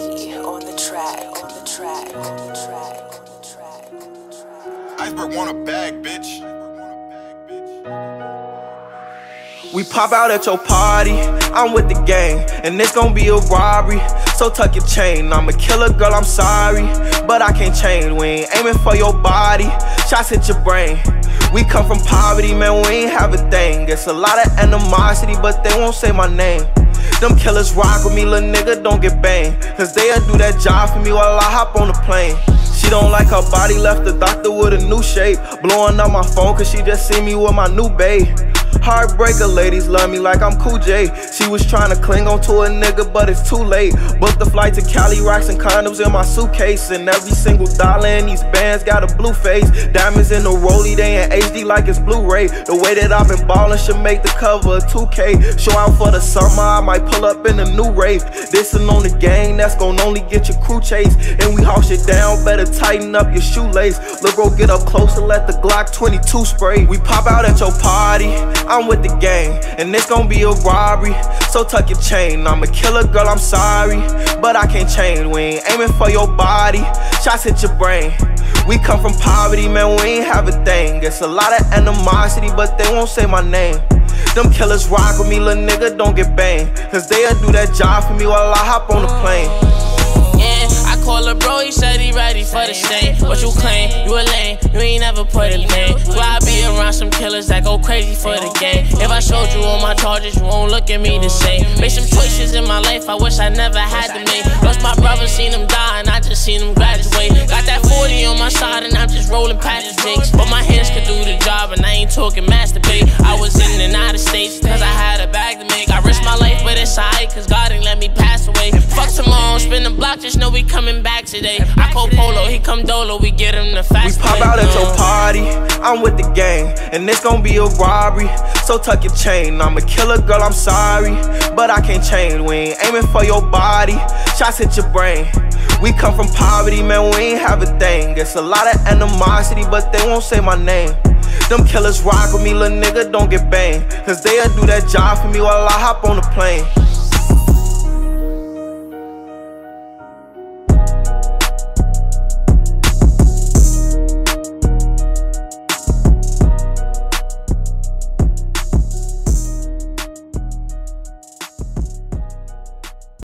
on the track, on the track, on the track, on the track. Iceberg want a bag, bitch. We pop out at your party, I'm with the gang, and it's gonna be a robbery. So tuck your chain, I'm a killer girl, I'm sorry, but I can't change. We ain't aiming for your body, shots hit your brain. We come from poverty, man, we ain't have a thing. It's a lot of animosity, but they won't say my name. Them killers rock with me, little nigga, don't get banged. Cause they'll do that job for me while I hop on the plane. She don't like her body, left the doctor with a new shape. Blowing up my phone cause she just see me with my new babe. Heartbreaker ladies love me like I'm Cool J. She was trying to cling on to a nigga, but it's too late. Booked the flight to Cali, rocks and condoms in my suitcase. And every single dollar in these bands got a blue face. Diamonds in the rollie, they in HD like it's Blu-ray. The way that I've been ballin' should make the cover of 2K. Show out for the summer, I might pull up in a new rave. This'n on the gang, that's gon' only get your crew chased. And we haul shit down, better tighten up your shoelace. Look, bro, get up close and let the Glock 22 spray. We pop out at your party. I'm with the gang, and it's gonna be a robbery. So tuck your chain. I'm a killer girl, I'm sorry, but I can't change. We ain't aiming for your body, shots hit your brain. We come from poverty, man, we ain't have a thing. It's a lot of animosity, but they won't say my name. Them killers rock with me, little nigga, don't get banged. Cause they'll do that job for me while I hop on the plane. Call a bro, he said he ready for the stain. What you claim? You a lame, you ain't never put a name. Why I be around some killers that go crazy for the game? If I showed you all my charges, you won't look at me the same. Made some choices in my life I wish I never had to make. Lost my brother, seen him die, and I just seen him graduate. Got that 40 on my side, and I'm just rolling past the jinx. But my hands could do the job, and I ain't talking masturbate. I cause God ain't let me pass away. Fuck tomorrow, spin the block, just know we coming back today. I call Polo, he come Dolo, we get him the We fast pop way. out at your party, I'm with the gang, and it's gonna be a robbery. So tuck your chain, I'm a killer girl, I'm sorry, but I can't change. We ain't aiming for your body, shots hit your brain. We come from poverty, man, we ain't have a thing. It's a lot of animosity, but they won't say my name. Them killers rock with me, little nigga, don't get banged. Cause they'll do that job for me while I hop on the plane.